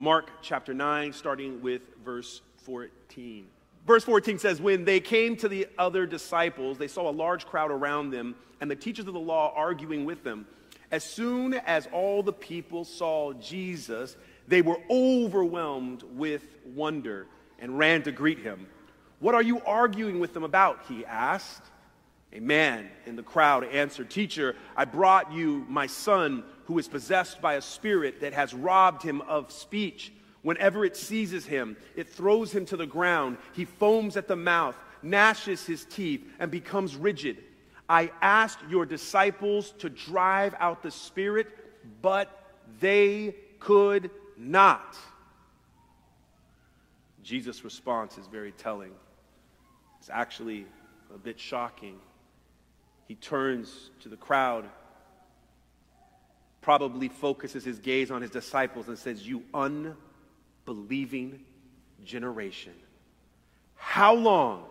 Mark chapter 9, starting with verse 14. Verse 14 says, When they came to the other disciples, they saw a large crowd around them and the teachers of the law arguing with them. As soon as all the people saw Jesus, they were overwhelmed with wonder and ran to greet him. What are you arguing with them about? He asked. A man in the crowd answered, Teacher, I brought you my son who is possessed by a spirit that has robbed him of speech. Whenever it seizes him, it throws him to the ground. He foams at the mouth, gnashes his teeth, and becomes rigid. I asked your disciples to drive out the spirit, but they could not. Jesus' response is very telling. It's actually a bit shocking. He turns to the crowd, probably focuses his gaze on his disciples, and says, You unbelieving generation, how long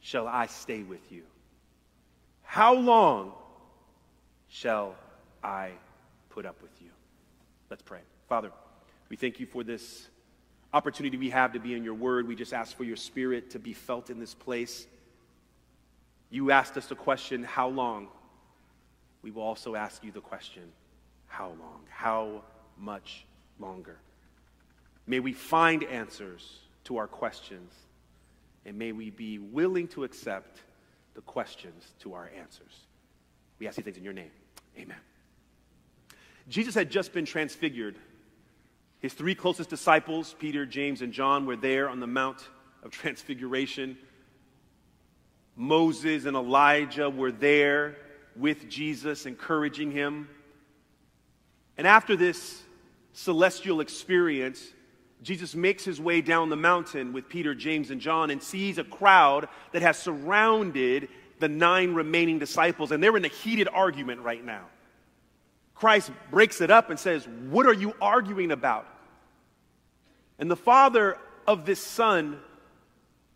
shall I stay with you? How long shall I put up with you? Let's pray. Father, we thank you for this opportunity we have to be in your word. We just ask for your spirit to be felt in this place. You asked us the question, How long? We will also ask you the question, How long? How much longer? May we find answers to our questions, and may we be willing to accept the questions to our answers. We ask these things in your name. Amen. Jesus had just been transfigured. His three closest disciples, Peter, James, and John, were there on the Mount of Transfiguration. Moses and Elijah were there with Jesus, encouraging him. And after this celestial experience, Jesus makes his way down the mountain with Peter, James, and John and sees a crowd that has surrounded the nine remaining disciples, and they're in a heated argument right now. Christ breaks it up and says, What are you arguing about? And the father of this son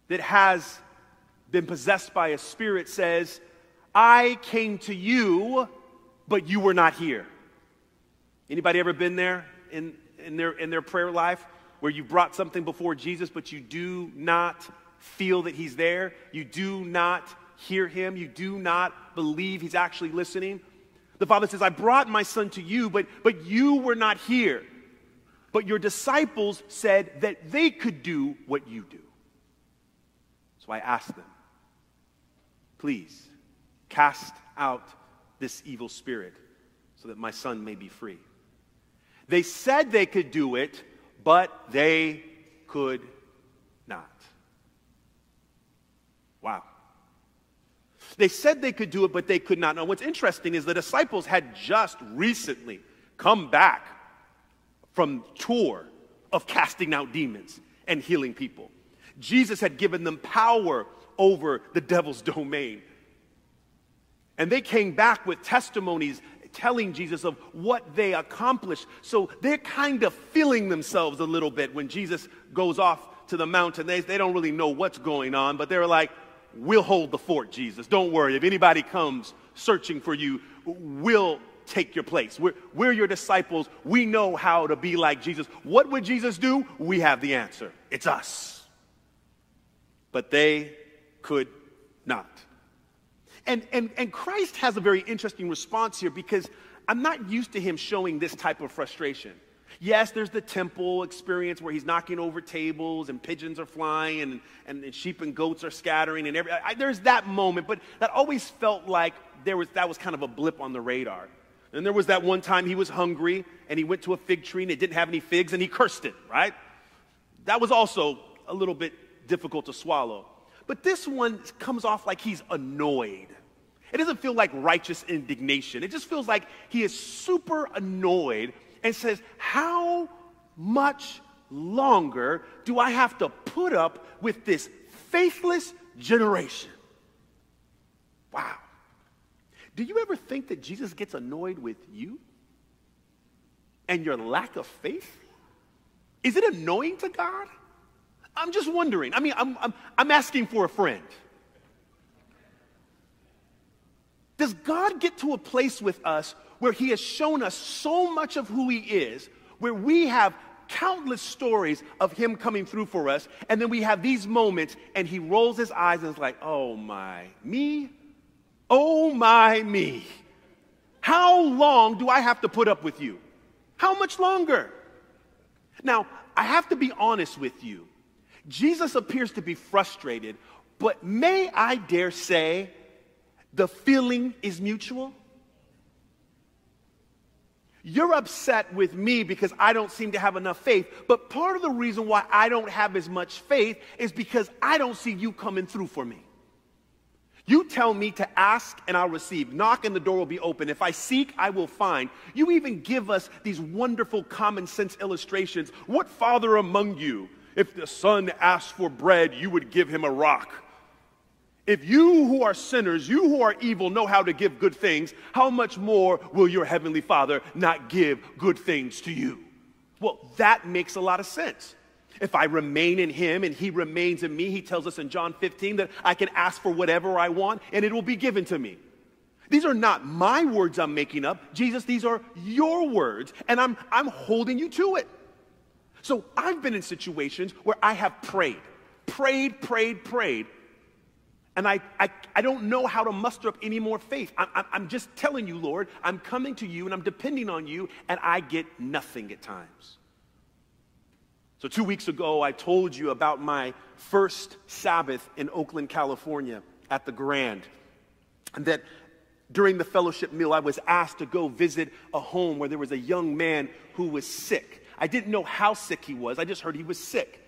that has been possessed by a spirit says, I came to you, but you were not here. Anybody ever been there in, in, their, in their prayer life where you brought something before Jesus, but you do not feel that he's there? You do not hear him? You do not believe he's actually listening? The father says, I brought my son to you, but, but you were not here. But your disciples said that they could do what you do. So I asked them, Please cast out this evil spirit so that my son may be free. They said they could do it, but they could not. Wow. They said they could do it, but they could not. Now, what's interesting is the disciples had just recently come back from tour of casting out demons and healing people. Jesus had given them power over the devil's domain. And they came back with testimonies telling Jesus of what they accomplished. So they're kind of feeling themselves a little bit when Jesus goes off to the mountain. They, they don't really know what's going on, but they're like, We'll hold the fort, Jesus. Don't worry. If anybody comes searching for you, we'll take your place. We're, we're your disciples. We know how to be like Jesus. What would Jesus do? We have the answer. It's us. But they could not. And, and, and Christ has a very interesting response here because I'm not used to him showing this type of frustration. Yes, there's the temple experience where he's knocking over tables and pigeons are flying and, and, and sheep and goats are scattering and every, I, there's that moment, but that always felt like there was, that was kind of a blip on the radar. And there was that one time he was hungry and he went to a fig tree and it didn't have any figs and he cursed it, right? That was also a little bit difficult to swallow. But this one comes off like he's annoyed. It doesn't feel like righteous indignation. It just feels like he is super annoyed and says, How much longer do I have to put up with this faithless generation? Wow. Do you ever think that Jesus gets annoyed with you and your lack of faith? Is it annoying to God? I'm just wondering. I mean, I'm, I'm, I'm asking for a friend. Does God get to a place with us where He has shown us so much of who He is, where we have countless stories of him coming through for us. And then we have these moments, and he rolls his eyes and is like, oh my, me? Oh my, me. How long do I have to put up with you? How much longer? Now, I have to be honest with you. Jesus appears to be frustrated, but may I dare say the feeling is mutual? You're upset with me because I don't seem to have enough faith. But part of the reason why I don't have as much faith is because I don't see you coming through for me. You tell me to ask and I'll receive. Knock and the door will be open. If I seek, I will find. You even give us these wonderful common sense illustrations. What father among you, if the son asked for bread, you would give him a rock? If you who are sinners, you who are evil, know how to give good things, how much more will your heavenly Father not give good things to you? Well, that makes a lot of sense. If I remain in him and he remains in me, he tells us in John 15 that I can ask for whatever I want and it will be given to me. These are not my words I'm making up. Jesus, these are your words, and I'm, I'm holding you to it. So I've been in situations where I have prayed, prayed, prayed, prayed, and I, I, I don't know how to muster up any more faith. I'm, I'm just telling you, Lord, I'm coming to you and I'm depending on you, and I get nothing at times. So, two weeks ago, I told you about my first Sabbath in Oakland, California at the Grand. And that during the fellowship meal, I was asked to go visit a home where there was a young man who was sick. I didn't know how sick he was, I just heard he was sick.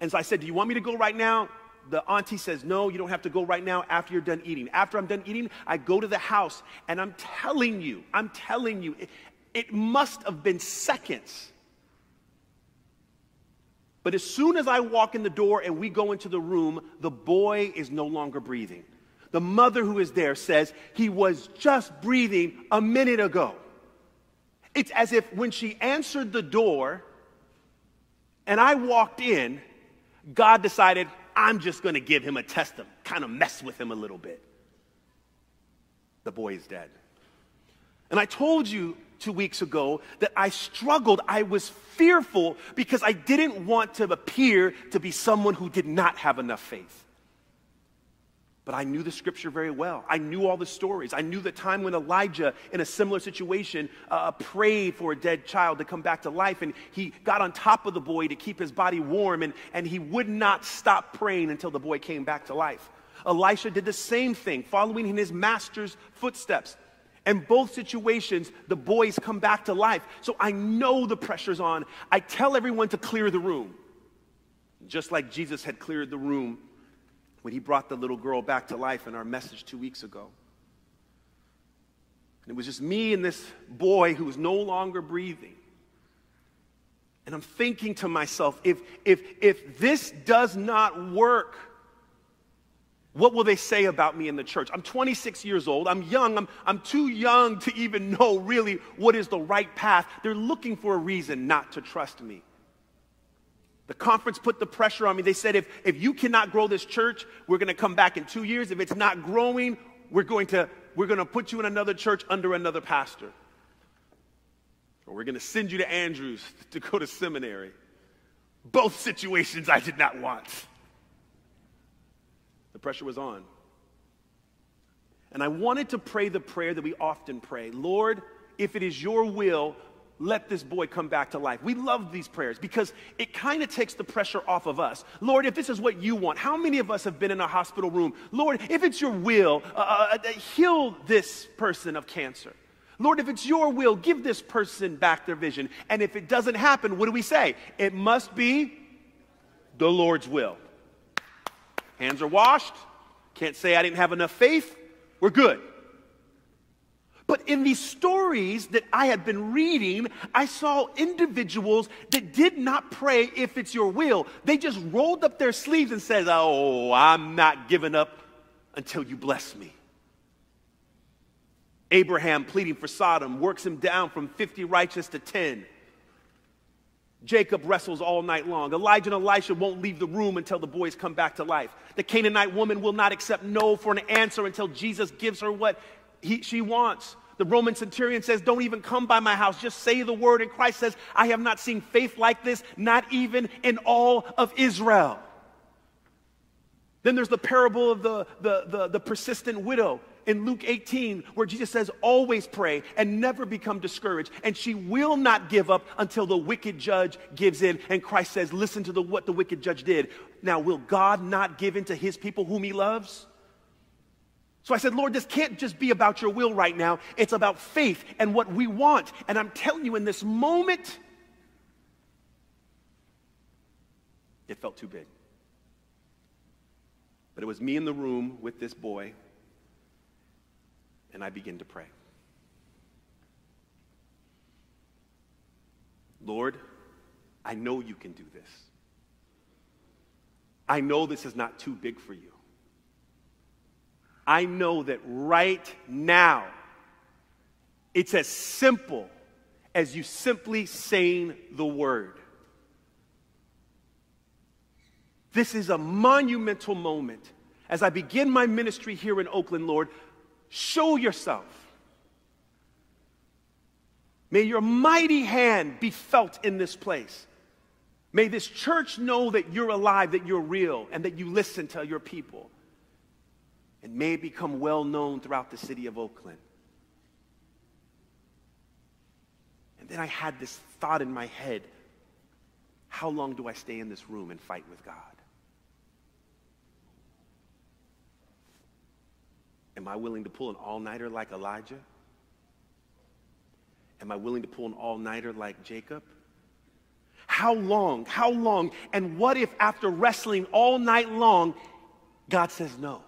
And so I said, Do you want me to go right now? the auntie says, No, you don't have to go right now after you're done eating. After I'm done eating, I go to the house and I'm telling you, I'm telling you, it, it must have been seconds. But as soon as I walk in the door and we go into the room, the boy is no longer breathing. The mother who is there says, He was just breathing a minute ago. It's as if when she answered the door and I walked in, God decided, I'm just going to give him a test to kind of mess with him a little bit. The boy is dead. And I told you two weeks ago that I struggled. I was fearful because I didn't want to appear to be someone who did not have enough faith. But I knew the scripture very well. I knew all the stories. I knew the time when Elijah, in a similar situation, uh, prayed for a dead child to come back to life. And he got on top of the boy to keep his body warm. And, and he would not stop praying until the boy came back to life. Elisha did the same thing, following in his master's footsteps. And both situations, the boys come back to life. So I know the pressure's on. I tell everyone to clear the room, just like Jesus had cleared the room when he brought the little girl back to life in our message two weeks ago. And it was just me and this boy who was no longer breathing. And I'm thinking to myself, if, if, if this does not work, what will they say about me in the church? I'm 26 years old. I'm young. I'm, I'm too young to even know really what is the right path. They're looking for a reason not to trust me. The conference put the pressure on me. They said, if, if you cannot grow this church, we're going to come back in two years. If it's not growing, we're going to, we're going to put you in another church under another pastor. Or we're going to send you to Andrews to go to seminary. Both situations I did not want. The pressure was on. And I wanted to pray the prayer that we often pray Lord, if it is your will, let this boy come back to life. We love these prayers because it kind of takes the pressure off of us. Lord, if this is what you want, how many of us have been in a hospital room? Lord, if it's your will, uh, uh, uh, heal this person of cancer. Lord, if it's your will, give this person back their vision. And if it doesn't happen, what do we say? It must be the Lord's will. Hands are washed. Can't say I didn't have enough faith. We're good. But in these stories that I had been reading, I saw individuals that did not pray if it's your will. They just rolled up their sleeves and said, Oh, I'm not giving up until you bless me. Abraham pleading for Sodom works him down from 50 righteous to 10. Jacob wrestles all night long. Elijah and Elisha won't leave the room until the boys come back to life. The Canaanite woman will not accept no for an answer until Jesus gives her what he, she wants. The Roman centurion says, Don't even come by my house, just say the word. And Christ says, I have not seen faith like this, not even in all of Israel. Then there's the parable of the, the, the, the, persistent widow in Luke 18, where Jesus says, Always pray and never become discouraged. And she will not give up until the wicked judge gives in. And Christ says, Listen to the, what the wicked judge did. Now, will God not give in to his people whom he loves? So I said, Lord, this can't just be about your will right now. It's about faith and what we want. And I'm telling you, in this moment, it felt too big. But it was me in the room with this boy, and I began to pray. Lord, I know you can do this. I know this is not too big for you. I know that right now, it's as simple as you simply saying the word. This is a monumental moment. As I begin my ministry here in Oakland, Lord, show yourself. May your mighty hand be felt in this place. May this church know that you're alive, that you're real, and that you listen to your people and may become well known throughout the city of Oakland. And then I had this thought in my head how long do I stay in this room and fight with God? Am I willing to pull an all nighter like Elijah? Am I willing to pull an all nighter like Jacob? How long? How long? And what if after wrestling all night long, God says no?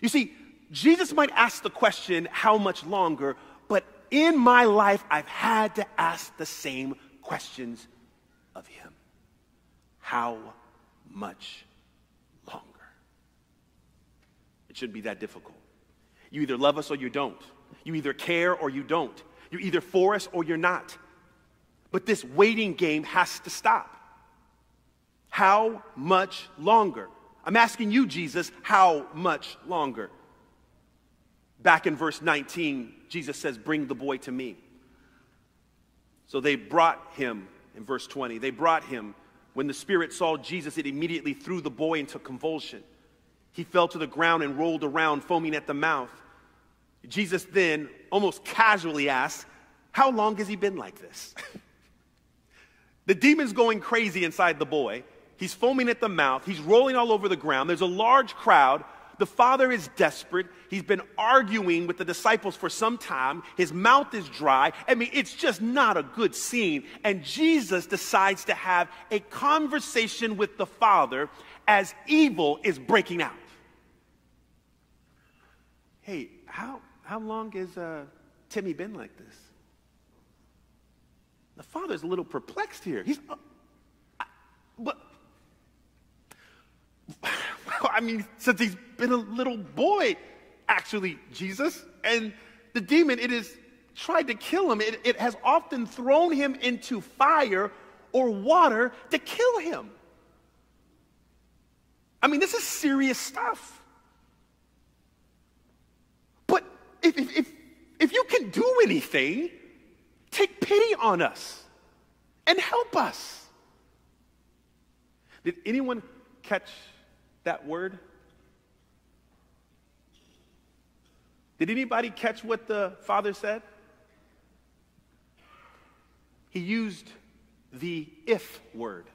You see, Jesus might ask the question, how much longer? But in my life, I've had to ask the same questions of him. How much longer? It shouldn't be that difficult. You either love us or you don't. You either care or you don't. You're either for us or you're not. But this waiting game has to stop. How much longer? I'm asking you, Jesus, how much longer? Back in verse 19, Jesus says, Bring the boy to me. So they brought him, in verse 20, they brought him. When the Spirit saw Jesus, it immediately threw the boy into convulsion. He fell to the ground and rolled around, foaming at the mouth. Jesus then almost casually asked, How long has he been like this? the demon's going crazy inside the boy. He's foaming at the mouth. He's rolling all over the ground. There's a large crowd. The father is desperate. He's been arguing with the disciples for some time. His mouth is dry. I mean, it's just not a good scene. And Jesus decides to have a conversation with the father as evil is breaking out. Hey, how, how long has uh, Timmy been like this? The father's a little perplexed here. He's, uh, but I mean, since he's been a little boy, actually, Jesus. And the demon, it has tried to kill him. It, it has often thrown him into fire or water to kill him. I mean, this is serious stuff. But if, if, if, if you can do anything, take pity on us and help us. Did anyone catch that word? Did anybody catch what the father said? He used the if word.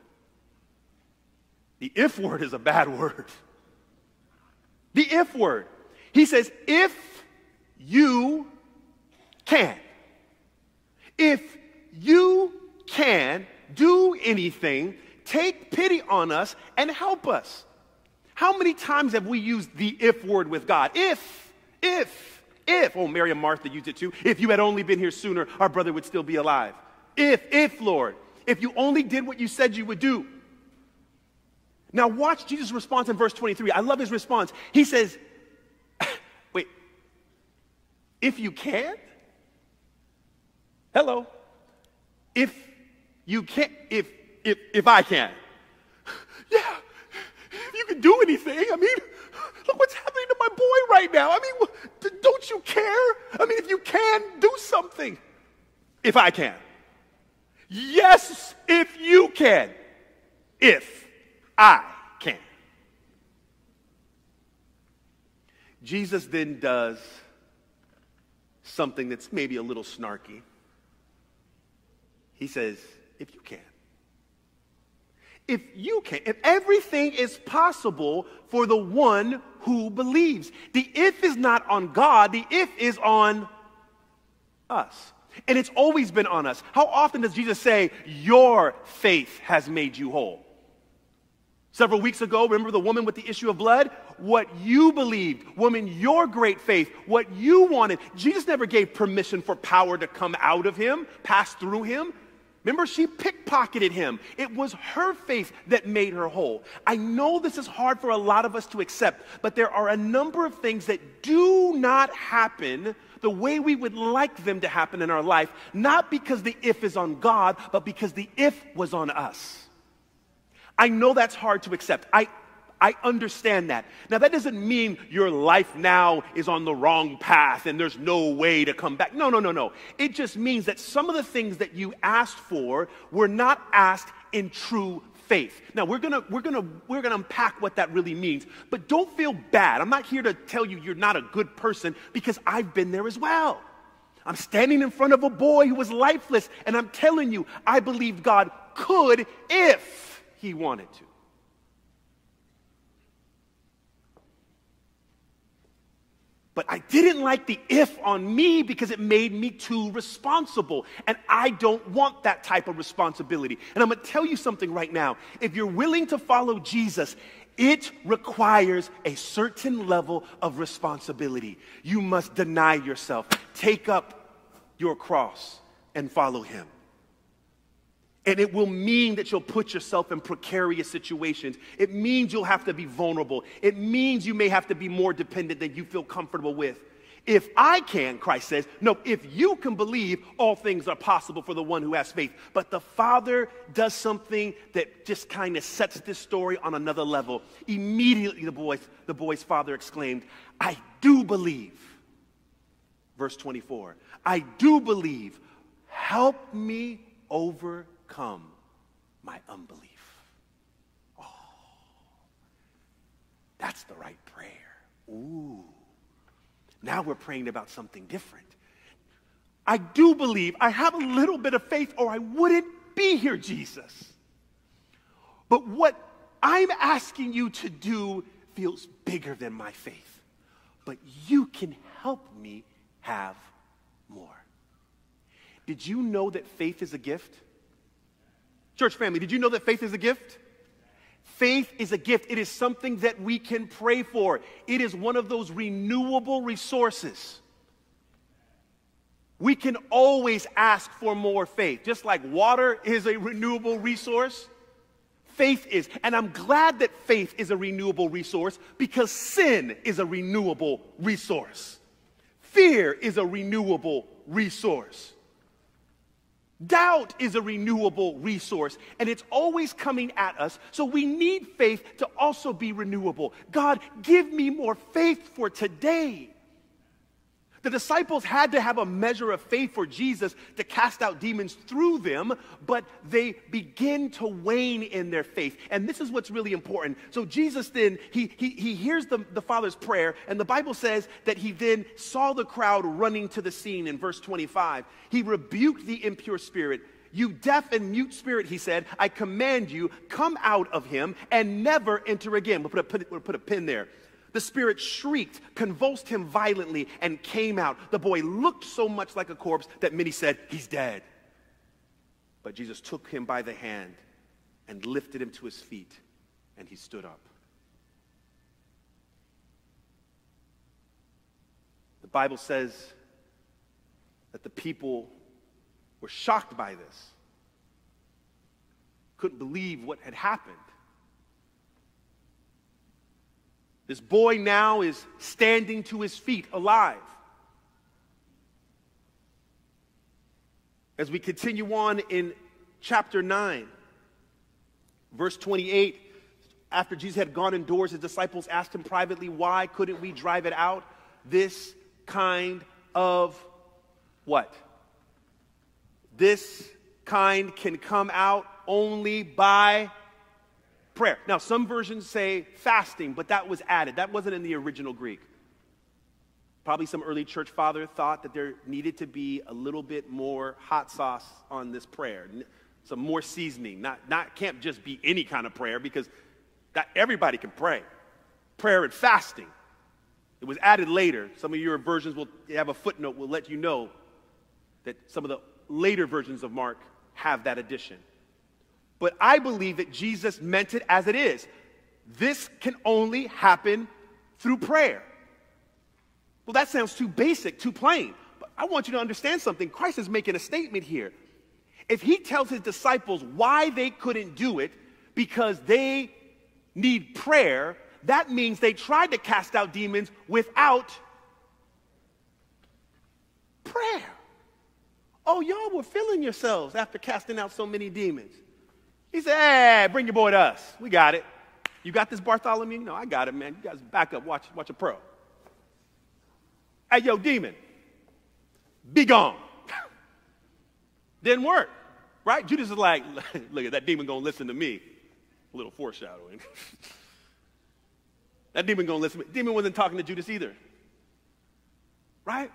The if word is a bad word. The if word. He says, if you can. If you can do anything, take pity on us and help us. How many times have we used the if word with God? If, if, if. Oh, Mary and Martha used it too. If you had only been here sooner, our brother would still be alive. If, if, Lord. If you only did what you said you would do. Now, watch Jesus' response in verse 23. I love his response. He says, Wait, if you can? Hello. If you can't, if, if, if I can. Can do anything. I mean, look what's happening to my boy right now. I mean, don't you care? I mean, if you can, do something. If I can. Yes, if you can. If I can. Jesus then does something that's maybe a little snarky. He says, if you can. If you can, if everything is possible for the one who believes. The if is not on God, the if is on us. And it's always been on us. How often does Jesus say, Your faith has made you whole? Several weeks ago, remember the woman with the issue of blood? What you believed, woman, your great faith, what you wanted. Jesus never gave permission for power to come out of him, pass through him. Remember, she pickpocketed him. It was her faith that made her whole. I know this is hard for a lot of us to accept, but there are a number of things that do not happen the way we would like them to happen in our life, not because the if is on God, but because the if was on us. I know that's hard to accept. I, I understand that. Now, that doesn't mean your life now is on the wrong path and there's no way to come back. No, no, no, no. It just means that some of the things that you asked for were not asked in true faith. Now, we're gonna, we're, gonna, we're gonna unpack what that really means, but don't feel bad. I'm not here to tell you you're not a good person because I've been there as well. I'm standing in front of a boy who was lifeless, and I'm telling you, I believe God could if he wanted to. But I didn't like the if on me because it made me too responsible. And I don't want that type of responsibility. And I'm going to tell you something right now. If you're willing to follow Jesus, it requires a certain level of responsibility. You must deny yourself, take up your cross, and follow him. And it will mean that you'll put yourself in precarious situations. It means you'll have to be vulnerable. It means you may have to be more dependent than you feel comfortable with. If I can, Christ says, no, if you can believe, all things are possible for the one who has faith. But the Father does something that just kind of sets this story on another level. Immediately, the boy's, the boy's father exclaimed, I do believe. Verse 24, I do believe. Help me over overcome my unbelief. Oh, that's the right prayer. Ooh. Now we're praying about something different. I do believe I have a little bit of faith, or I wouldn't be here, Jesus. But what I'm asking you to do feels bigger than my faith. But you can help me have more. Did you know that faith is a gift? Church family, did you know that faith is a gift? Faith is a gift. It is something that we can pray for. It is one of those renewable resources. We can always ask for more faith. Just like water is a renewable resource, faith is. And I'm glad that faith is a renewable resource because sin is a renewable resource. Fear is a renewable resource. Doubt is a renewable resource, and it's always coming at us. So we need faith to also be renewable. God, give me more faith for today. The disciples had to have a measure of faith for Jesus to cast out demons through them, but they begin to wane in their faith. And this is what's really important. So Jesus then, he, he, he hears the, the Father's prayer, and the Bible says that he then saw the crowd running to the scene in verse 25. He rebuked the impure spirit. You deaf and mute spirit, he said, I command you, come out of him and never enter again. We'll put a, put, we'll put a pin there. The spirit shrieked, convulsed him violently, and came out. The boy looked so much like a corpse that many said, He's dead. But Jesus took him by the hand and lifted him to his feet, and he stood up. The Bible says that the people were shocked by this, couldn't believe what had happened. This boy now is standing to his feet, alive. As we continue on in chapter 9, verse 28, after Jesus had gone indoors, his disciples asked him privately, Why couldn't we drive it out? This kind of what? This kind can come out only by prayer. Now, some versions say fasting, but that was added. That wasn't in the original Greek. Probably some early church father thought that there needed to be a little bit more hot sauce on this prayer, some more seasoning. Not, not can't just be any kind of prayer because that everybody can pray. Prayer and fasting. It was added later. Some of your versions will have a footnote will let you know that some of the later versions of Mark have that addition. But I believe that Jesus meant it as it is. This can only happen through prayer. Well, that sounds too basic, too plain. But I want you to understand something. Christ is making a statement here. If he tells his disciples why they couldn't do it because they need prayer, that means they tried to cast out demons without prayer. Oh, y'all were feeling yourselves after casting out so many demons. He said, hey, bring your boy to us. We got it. You got this, Bartholomew? No, I got it, man. You guys back up. Watch, watch a pro. Hey, yo, demon, be gone. Didn't work, right? Judas is like, look at that demon gonna listen to me. A little foreshadowing. that demon gonna listen to me. Demon wasn't talking to Judas either, right?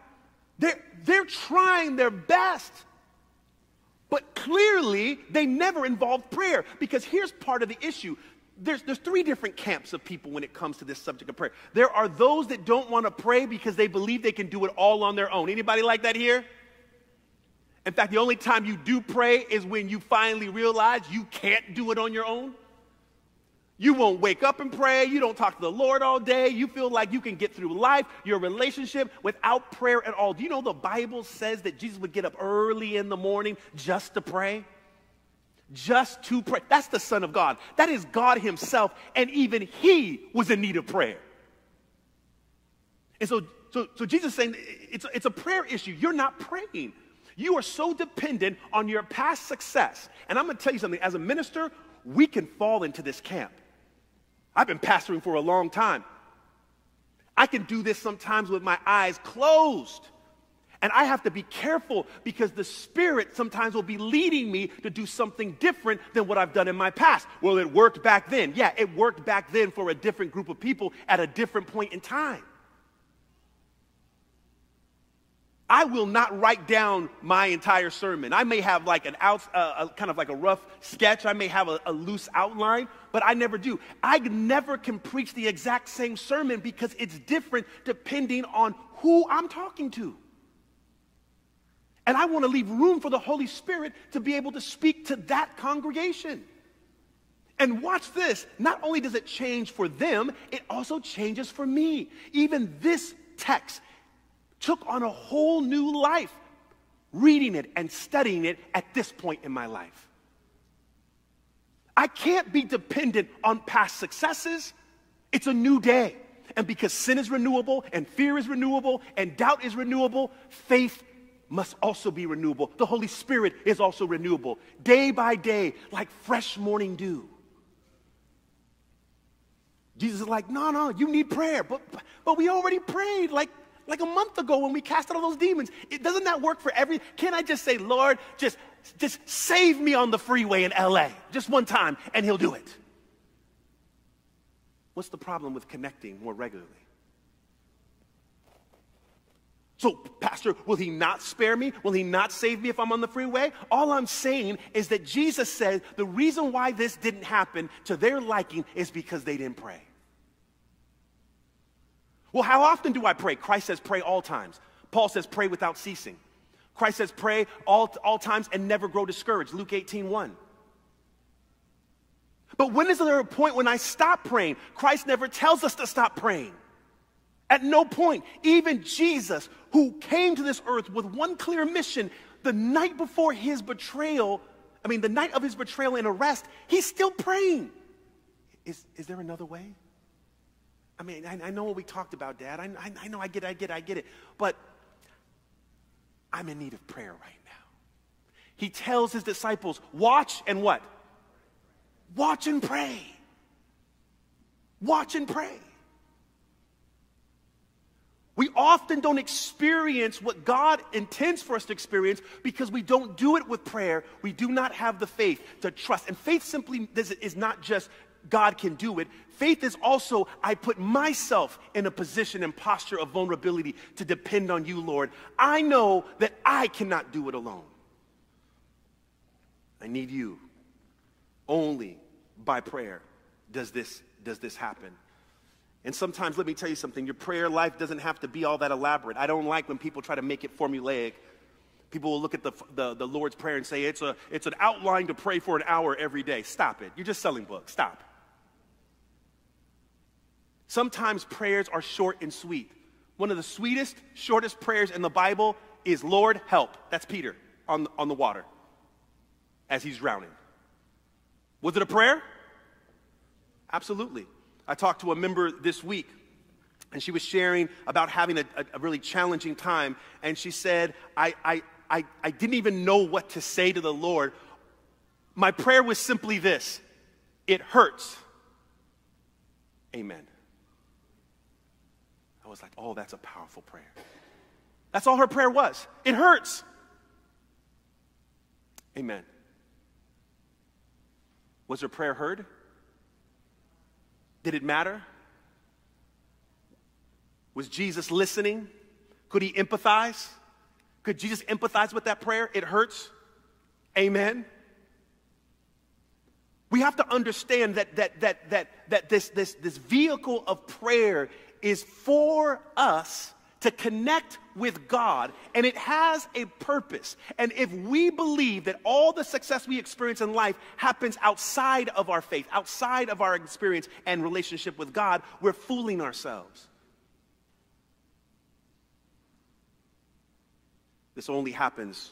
They're, they're trying their best but clearly, they never involved prayer because here's part of the issue. There's, there's three different camps of people when it comes to this subject of prayer. There are those that don't want to pray because they believe they can do it all on their own. Anybody like that here? In fact, the only time you do pray is when you finally realize you can't do it on your own. You won't wake up and pray. You don't talk to the Lord all day. You feel like you can get through life, your relationship, without prayer at all. Do you know the Bible says that Jesus would get up early in the morning just to pray? Just to pray. That's the Son of God. That is God Himself. And even He was in need of prayer. And so, so, so Jesus is saying it's, it's a prayer issue. You're not praying. You are so dependent on your past success. And I'm going to tell you something as a minister, we can fall into this camp. I've been pastoring for a long time. I can do this sometimes with my eyes closed. And I have to be careful because the Spirit sometimes will be leading me to do something different than what I've done in my past. Well, it worked back then. Yeah, it worked back then for a different group of people at a different point in time. I will not write down my entire sermon. I may have like an out, uh, a, kind of like a rough sketch. I may have a, a loose outline, but I never do. I never can preach the exact same sermon because it's different depending on who I'm talking to. And I want to leave room for the Holy Spirit to be able to speak to that congregation. And watch this. Not only does it change for them, it also changes for me. Even this text took on a whole new life reading it and studying it at this point in my life. I can't be dependent on past successes. It's a new day. And because sin is renewable and fear is renewable and doubt is renewable, faith must also be renewable. The Holy Spirit is also renewable day by day, like fresh morning dew. Jesus is like, no, no, you need prayer. But, but we already prayed like like a month ago when we cast out all those demons. It, doesn't that work for every? Can I just say, Lord, just, just save me on the freeway in LA just one time and he'll do it? What's the problem with connecting more regularly? So, Pastor, will he not spare me? Will he not save me if I'm on the freeway? All I'm saying is that Jesus said the reason why this didn't happen to their liking is because they didn't pray. Well, how often do I pray? Christ says, pray all times. Paul says, pray without ceasing. Christ says, pray all, all times and never grow discouraged. Luke 18, 1. But when is there a point when I stop praying? Christ never tells us to stop praying. At no point, even Jesus, who came to this earth with one clear mission, the night before his betrayal, I mean, the night of his betrayal and arrest, he's still praying. Is, is there another way? I mean, I, I know what we talked about, Dad. I, I, I know I get it, I get it, I get it. But I'm in need of prayer right now. He tells his disciples, watch and what? Watch and pray. Watch and pray. We often don't experience what God intends for us to experience because we don't do it with prayer. We do not have the faith to trust. And faith simply is not just God can do it. Faith is also, I put myself in a position and posture of vulnerability to depend on you, Lord. I know that I cannot do it alone. I need you. Only by prayer does this, does this happen. And sometimes, let me tell you something, your prayer life doesn't have to be all that elaborate. I don't like when people try to make it formulaic. People will look at the, the, the, Lord's Prayer and say, it's, a, it's an outline to pray for an hour every day. Stop it. You're just selling books. Stop. Sometimes prayers are short and sweet. One of the sweetest, shortest prayers in the Bible is, Lord, help. That's Peter on, on the water as he's drowning. Was it a prayer? Absolutely. I talked to a member this week, and she was sharing about having a, a, a really challenging time. And she said, I, I, I, I didn't even know what to say to the Lord. My prayer was simply this it hurts. Amen. Was like, oh, that's a powerful prayer. That's all her prayer was. It hurts. Amen. Was her prayer heard? Did it matter? Was Jesus listening? Could he empathize? Could Jesus empathize with that prayer? It hurts. Amen. We have to understand that, that, that, that, that this, this, this vehicle of prayer is for us to connect with God, and it has a purpose. And if we believe that all the success we experience in life happens outside of our faith, outside of our experience and relationship with God, we're fooling ourselves. This only happens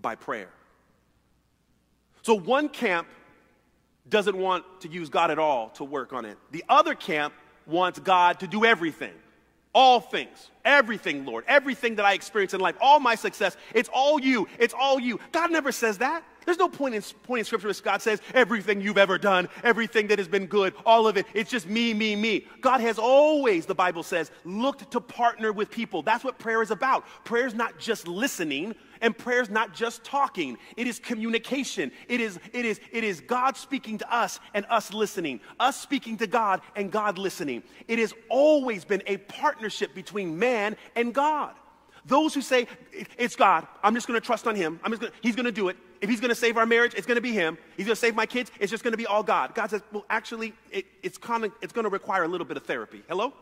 by prayer. So one camp doesn't want to use God at all to work on it. The other camp wants God to do everything. All things, everything, Lord, everything that I experience in life, all my success, it's all you, it's all you. God never says that. There's no point in, point in scripture where God says everything you've ever done, everything that has been good, all of it, it's just me, me, me. God has always, the Bible says, looked to partner with people. That's what prayer is about. Prayer is not just listening, and prayer is not just talking. It is communication. It is, it is, it is God speaking to us and us listening, us speaking to God and God listening. It has always been a partnership between man and God. Those who say, it's God, I'm just gonna trust on Him, I'm just gonna, He's gonna do it. If He's gonna save our marriage, it's gonna be Him. He's gonna save my kids, it's just gonna be all God. God says, well, actually, it, it's, kind of, it's gonna require a little bit of therapy. Hello?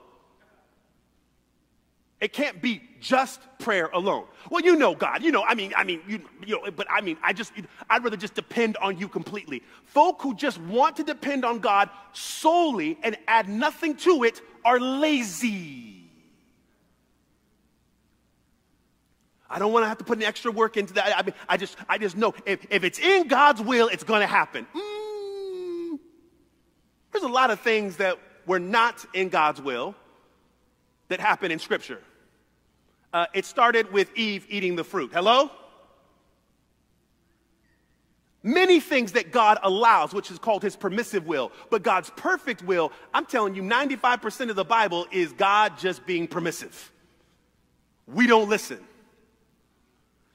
It can't be just prayer alone. Well, you know God. You know, I mean, I mean, you, you know, but I mean, I just, I'd rather just depend on you completely. Folk who just want to depend on God solely and add nothing to it are lazy. I don't want to have to put any extra work into that. I mean, I just, I just know if, if it's in God's will, it's going to happen. Mm. There's a lot of things that were not in God's will that happen in Scripture. Uh, it started with Eve eating the fruit. Hello? Many things that God allows, which is called his permissive will, but God's perfect will, I'm telling you, 95% of the Bible is God just being permissive. We don't listen.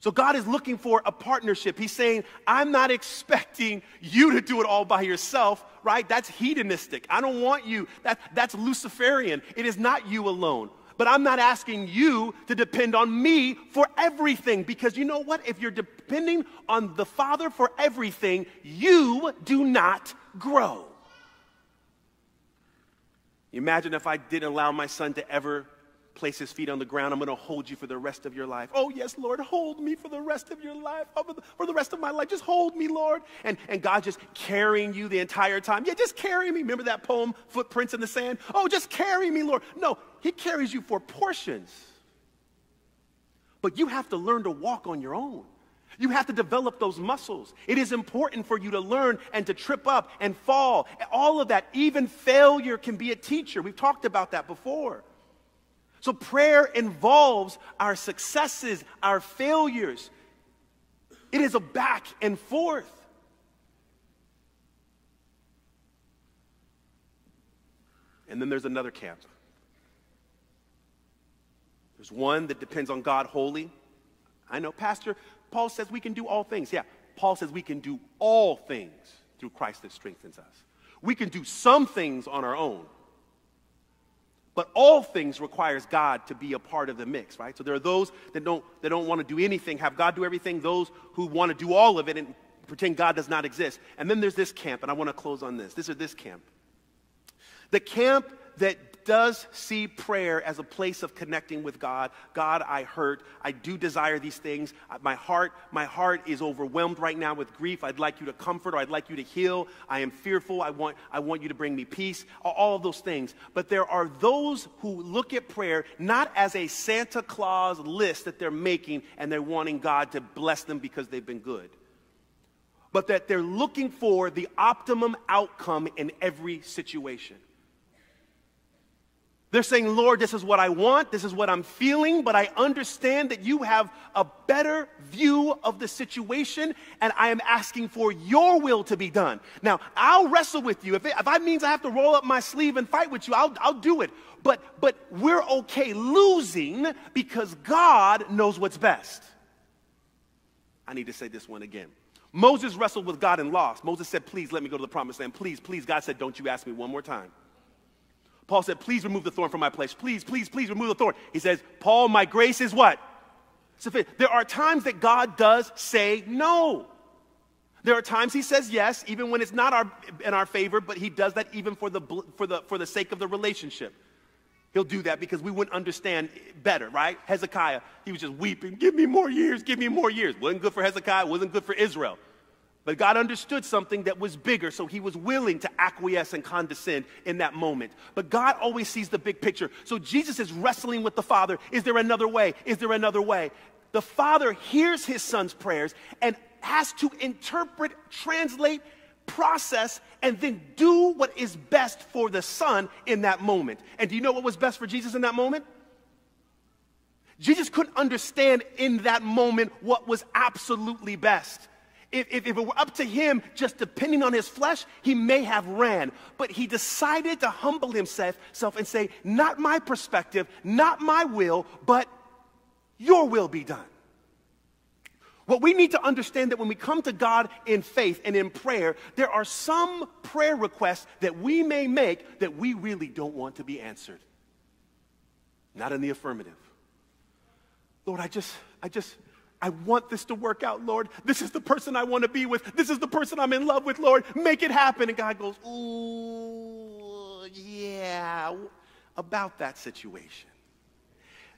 So God is looking for a partnership. He's saying, I'm not expecting you to do it all by yourself, right? That's hedonistic. I don't want you. That, that's Luciferian. It is not you alone. But I'm not asking you to depend on me for everything because you know what? If you're depending on the Father for everything, you do not grow. Imagine if I didn't allow my son to ever place his feet on the ground. I'm going to hold you for the rest of your life. Oh, yes, Lord, hold me for the rest of your life, for the rest of my life. Just hold me, Lord. And, and God just carrying you the entire time. Yeah, just carry me. Remember that poem, Footprints in the Sand? Oh, just carry me, Lord. No, He carries you for portions. But you have to learn to walk on your own. You have to develop those muscles. It is important for you to learn and to trip up and fall. All of that, even failure can be a teacher. We've talked about that before. So prayer involves our successes, our failures. It is a back and forth. And then there's another camp. There's one that depends on God wholly. I know, Pastor, Paul says we can do all things. Yeah, Paul says we can do all things through Christ that strengthens us. We can do some things on our own, but all things requires God to be a part of the mix, right? So there are those that don't, that don't want to do anything, have God do everything, those who want to do all of it and pretend God does not exist. And then there's this camp, and I want to close on this. This is this camp. The camp that does see prayer as a place of connecting with God. God, I hurt. I do desire these things. My heart, my heart is overwhelmed right now with grief. I'd like you to comfort or I'd like you to heal. I am fearful. I want, I want you to bring me peace. All of those things. But there are those who look at prayer not as a Santa Claus list that they're making and they're wanting God to bless them because they've been good but that they're looking for the optimum outcome in every situation. They're saying, Lord, this is what I want, this is what I'm feeling, but I understand that you have a better view of the situation, and I am asking for your will to be done. Now, I'll wrestle with you. If, it, if that means I have to roll up my sleeve and fight with you, I'll, I'll do it. But, but we're okay losing because God knows what's best. I need to say this one again. Moses wrestled with God and lost. Moses said, Please let me go to the promised land. Please, please. God said, Don't you ask me one more time. Paul said, Please remove the thorn from my place. Please, please, please remove the thorn. He says, Paul, my grace is what? Sufficient. There are times that God does say no. There are times he says yes, even when it's not our, in our favor, but he does that even for the, for, the, for the sake of the relationship. He'll do that because we wouldn't understand better, right? Hezekiah, he was just weeping, give me more years, give me more years. Wasn't good for Hezekiah, wasn't good for Israel. But God understood something that was bigger, so he was willing to acquiesce and condescend in that moment. But God always sees the big picture. So Jesus is wrestling with the Father. Is there another way? Is there another way? The Father hears his son's prayers and has to interpret, translate, process, and then do what is best for the son in that moment. And do you know what was best for Jesus in that moment? Jesus couldn't understand in that moment what was absolutely best. If, if, if, it were up to him, just depending on his flesh, he may have ran. But he decided to humble himself and say, Not my perspective, not my will, but your will be done. What we need to understand that when we come to God in faith and in prayer, there are some prayer requests that we may make that we really don't want to be answered. Not in the affirmative. Lord, I just, I just, I want this to work out, Lord. This is the person I want to be with. This is the person I'm in love with, Lord. Make it happen. And God goes, Ooh, yeah, about that situation.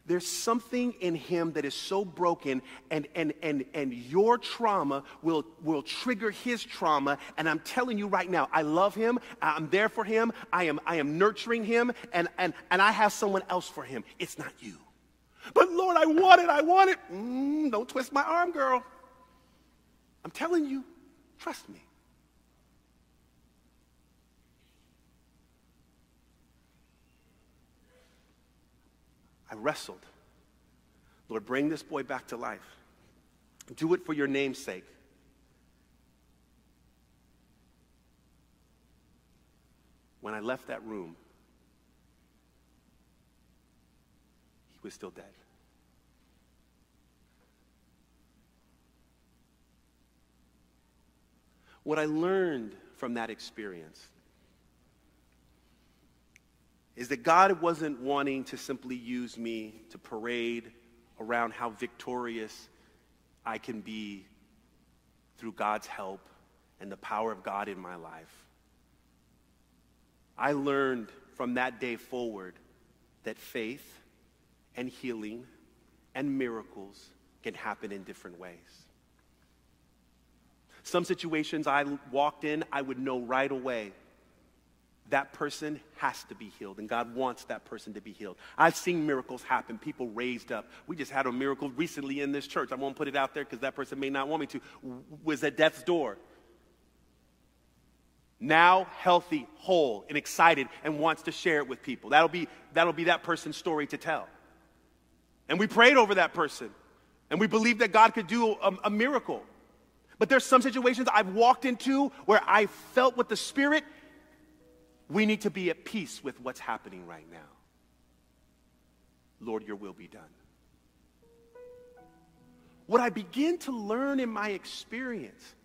There's something in him that is so broken, and, and, and, and your trauma will, will trigger his trauma. And I'm telling you right now, I love him. I'm there for him. I am, I am nurturing him, and, and, and I have someone else for him. It's not you. But Lord, I want it, I want it. Mm, don't twist my arm, girl. I'm telling you, trust me. I wrestled. Lord, bring this boy back to life. Do it for your name's sake. When I left that room, was still dead. What I learned from that experience is that God wasn't wanting to simply use me to parade around how victorious I can be through God's help and the power of God in my life. I learned from that day forward that faith and healing and miracles can happen in different ways. Some situations I walked in, I would know right away that person has to be healed, and God wants that person to be healed. I've seen miracles happen, people raised up. We just had a miracle recently in this church. I won't put it out there because that person may not want me to. Was at death's door. Now healthy, whole, and excited, and wants to share it with people. That'll be, that'll be that person's story to tell. And we prayed over that person. And we believed that God could do a, a miracle. But there's some situations I've walked into where I felt with the Spirit, we need to be at peace with what's happening right now. Lord, your will be done. What I begin to learn in my experience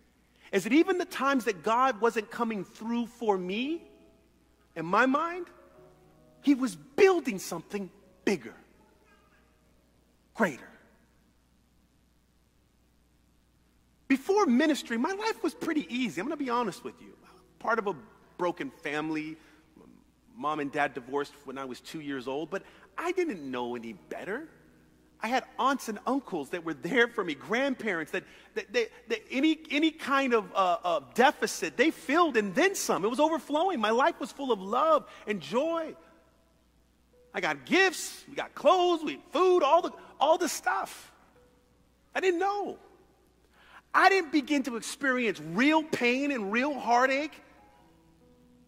is that even the times that God wasn't coming through for me, in my mind, He was building something bigger, greater. Before ministry, my life was pretty easy. I'm going to be honest with you. Part of a broken family. Mom and dad divorced when I was two years old, but I didn't know any better. I had aunts and uncles that were there for me, grandparents that, that, that, that any, any kind of uh, uh, deficit they filled and then some. It was overflowing. My life was full of love and joy. I got gifts, we got clothes, we food, all the, all the stuff. I didn't know. I didn't begin to experience real pain and real heartache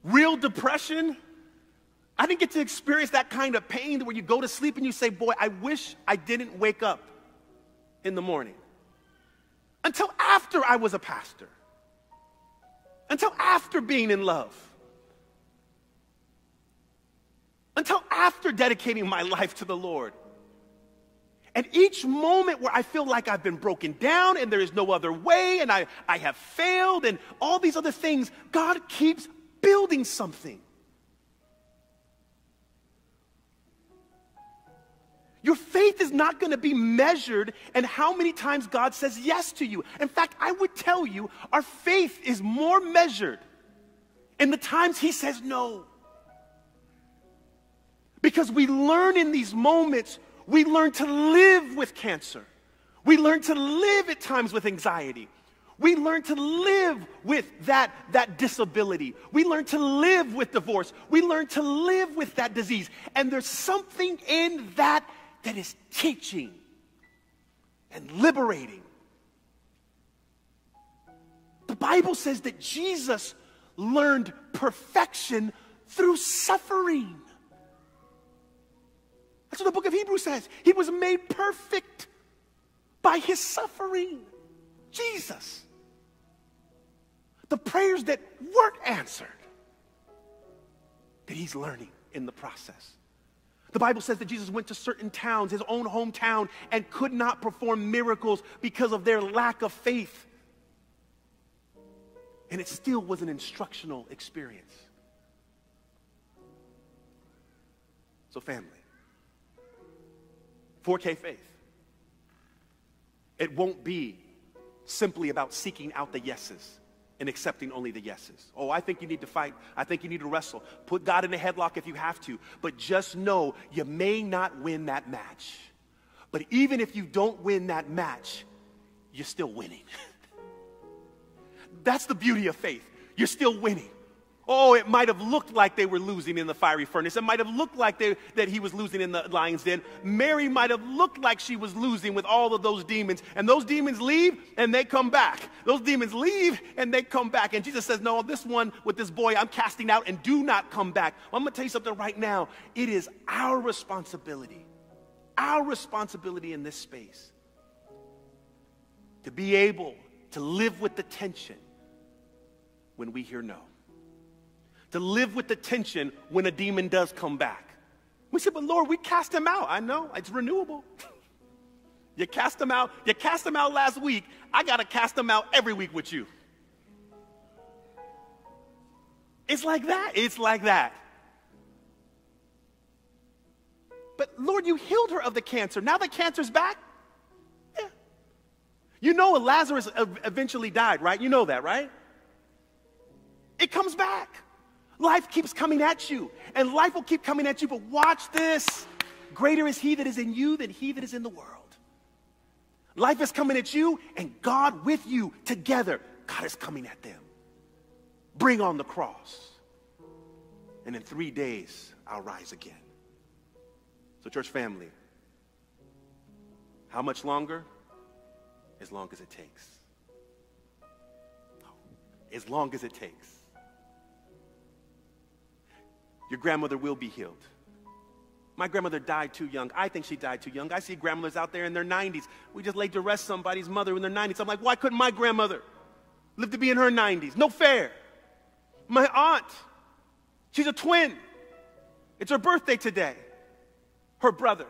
real depression. I didn't get to experience that kind of pain where you go to sleep and you say, Boy, I wish I didn't wake up in the morning. Until after I was a pastor, until after being in love, until after dedicating my life to the Lord. And each moment where I feel like I've been broken down and there is no other way and I, I have failed and all these other things, God keeps building something. Your faith is not going to be measured in how many times God says yes to you. In fact, I would tell you our faith is more measured in the times He says no. Because we learn in these moments, we learn to live with cancer. We learn to live at times with anxiety. We learn to live with that, that disability. We learn to live with divorce. We learn to live with that disease. And there's something in that that is teaching and liberating. The Bible says that Jesus learned perfection through suffering. That's what the book of Hebrews says. He was made perfect by his suffering. Jesus the prayers that weren't answered that he's learning in the process. The Bible says that Jesus went to certain towns, his own hometown, and could not perform miracles because of their lack of faith. And it still was an instructional experience. So, family, 4K faith. It won't be simply about seeking out the yeses and accepting only the yeses. Oh, I think you need to fight. I think you need to wrestle. Put God in a headlock if you have to. But just know you may not win that match. But even if you don't win that match, you're still winning. That's the beauty of faith. You're still winning. Oh, it might have looked like they were losing in the fiery furnace. It might have looked like they, that he was losing in the lion's den. Mary might have looked like she was losing with all of those demons. And those demons leave and they come back. Those demons leave and they come back. And Jesus says, No, this one with this boy I'm casting out and do not come back. Well, I'm going to tell you something right now. It is our responsibility, our responsibility in this space to be able to live with the tension when we hear no to live with the tension when a demon does come back. We said, but Lord, we cast him out. I know, it's renewable. you cast him out. You cast him out last week. I got to cast him out every week with you. It's like that. It's like that. But Lord, you healed her of the cancer. Now the cancer's back? Yeah. You know Lazarus eventually died, right? You know that, right? It comes back. Life keeps coming at you, and life will keep coming at you. But watch this greater is He that is in you than He that is in the world. Life is coming at you, and God with you together. God is coming at them. Bring on the cross. And in three days, I'll rise again. So, church family, how much longer? As long as it takes. As long as it takes. Your grandmother will be healed. My grandmother died too young. I think she died too young. I see grandmothers out there in their 90s. We just laid to rest somebody's mother in their 90s. I'm like, why couldn't my grandmother live to be in her 90s? No fair. My aunt, she's a twin. It's her birthday today. Her brother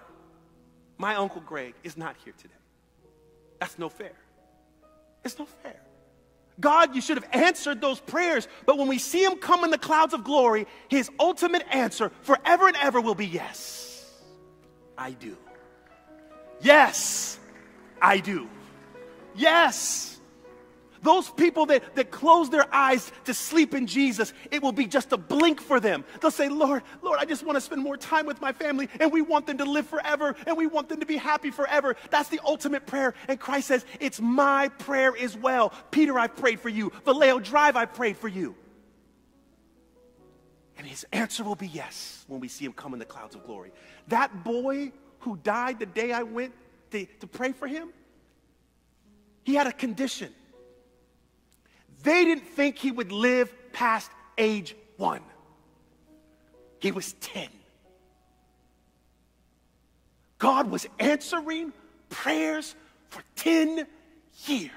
my Uncle Greg is not here today. That's no fair. It's no fair. God, you should have answered those prayers, but when we see him come in the clouds of glory, his ultimate answer forever and ever will be yes. I do. Yes, I do. Yes. Those people that, that close their eyes to sleep in Jesus, it will be just a blink for them. They'll say, Lord, Lord, I just want to spend more time with my family, and we want them to live forever, and we want them to be happy forever. That's the ultimate prayer. And Christ says, It's my prayer as well. Peter, I've prayed for you. Vallejo Drive, I prayed for you. And his answer will be yes when we see him come in the clouds of glory. That boy who died the day I went to, to pray for him, he had a condition. They didn't think he would live past age one. He was 10. God was answering prayers for 10 years.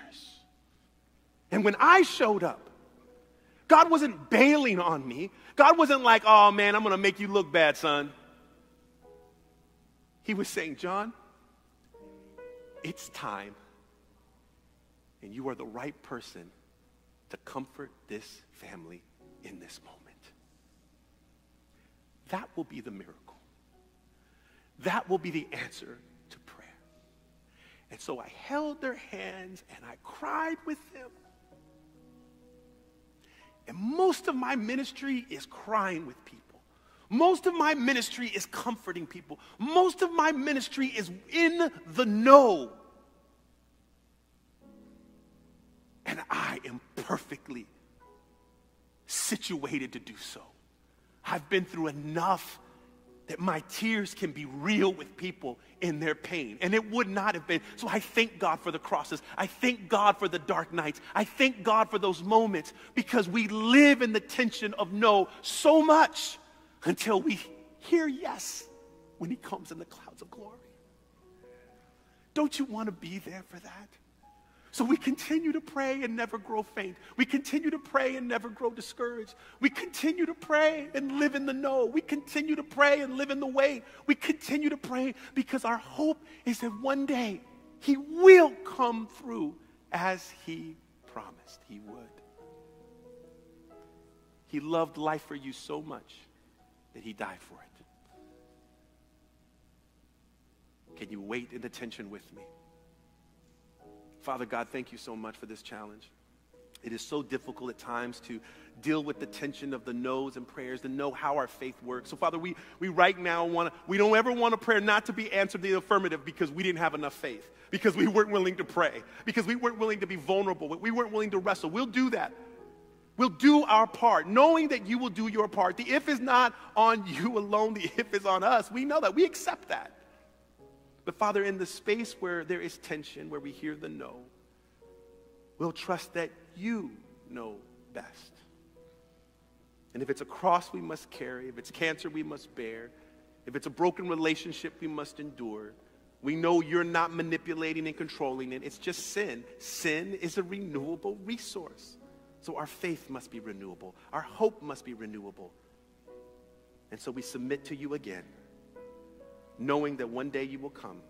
And when I showed up, God wasn't bailing on me. God wasn't like, oh man, I'm going to make you look bad, son. He was saying, John, it's time. And you are the right person to comfort this family in this moment. That will be the miracle. That will be the answer to prayer. And so I held their hands and I cried with them. And most of my ministry is crying with people. Most of my ministry is comforting people. Most of my ministry is in the no perfectly situated to do so. I've been through enough that my tears can be real with people in their pain. And it would not have been. So I thank God for the crosses. I thank God for the dark nights. I thank God for those moments because we live in the tension of no so much until we hear yes when He comes in the clouds of glory. Don't you want to be there for that? So we continue to pray and never grow faint. We continue to pray and never grow discouraged. We continue to pray and live in the no. We continue to pray and live in the way. We continue to pray because our hope is that one day He will come through as He promised He would. He loved life for you so much that He died for it. Can you wait in the tension with me? Father God, thank you so much for this challenge. It is so difficult at times to deal with the tension of the no's and prayers, to know how our faith works. So, Father, we, we right now want to, we don't ever want a prayer not to be answered the affirmative because we didn't have enough faith, because we weren't willing to pray, because we weren't willing to be vulnerable, we weren't willing to wrestle. We'll do that. We'll do our part, knowing that you will do your part. The if is not on you alone, the if is on us. We know that. We accept that. But Father, in the space where there is tension, where we hear the no, we'll trust that you know best. And if it's a cross we must carry, if it's cancer we must bear, if it's a broken relationship we must endure, we know you're not manipulating and controlling it. It's just sin. Sin is a renewable resource. So our faith must be renewable, our hope must be renewable. And so we submit to you again knowing that one day you will come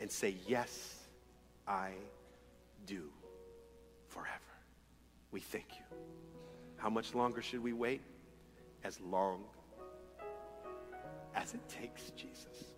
and say, Yes, I do forever. We thank you. How much longer should we wait? As long as it takes, Jesus.